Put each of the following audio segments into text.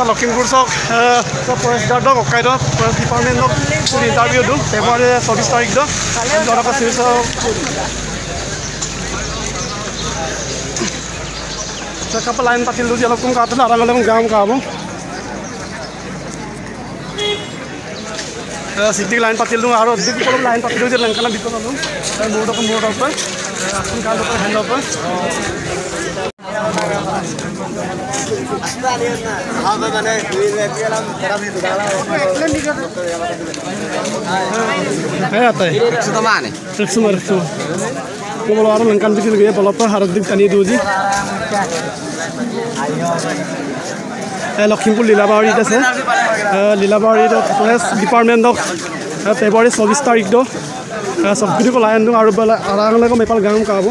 লখিমপুৰ চক ফৰেষ্ট গাৰ্ডক অকাইদক ফৰেষ্ট ডিপাৰ্টমেণ্টক ইণ্টাৰভিউ দিওঁ ফেব্ৰুৱাৰী চৌবিছ তাৰিখ দিওঁ চিৰিছ চেকআপ লাইন পাতিলোঁ যে অলপ কম কাটিলে আৰাম অলপ গাম কাম সিদ্ধি লাইন পাতিলোঁ আৰু অধিক অলপ লাইন পাতিলোঁ যে লেংকানা ভিতৰত আনো মোৰ মোৰ কাৰ mah reksu. Orang lengkap bikin gaya balap harus dik tani duji. Eh, Lakhimpur লীলাবাৰীত আছে লীলাবাৰীত ফৰেষ্ট ডিপাৰ্টমেণ্টক ফেব্ৰুৱাৰী চৌবিছ তাৰিখটো চবকিটিকো লাই আনো আৰু বেলা আৰাঙলৈকে মেপাল গাম কাব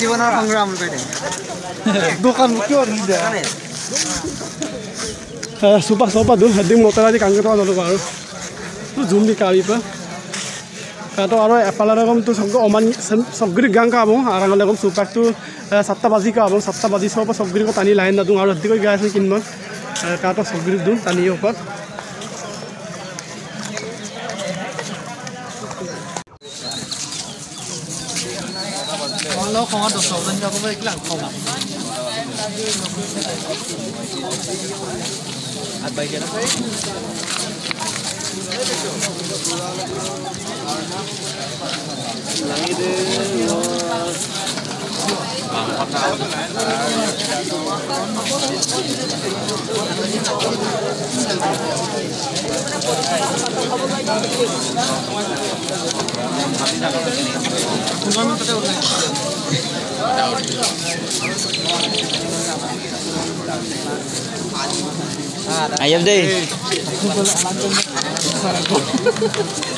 জীৱনৰ সংগ্ৰাম দোকান কিয় চুপা চপা দু হেডিং মতৰা দি কাংকে নলো আৰু। জুম দি কাটো আৰু এফালে কম তো সব অমান সবগুৰি গাং কাবো আৰাঙলে কম চুপাকটো সাতটা বাজি কাবো সাতটা বাজি সব সবগুৰি টানি লাইন নাদো আৰু হেদি কৰি গাই আছে কিনমান কাটো সবগুৰি দিওঁ টানি ওপৰত। Ayam deh.